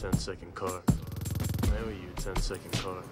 10 second car. I you 10 second car.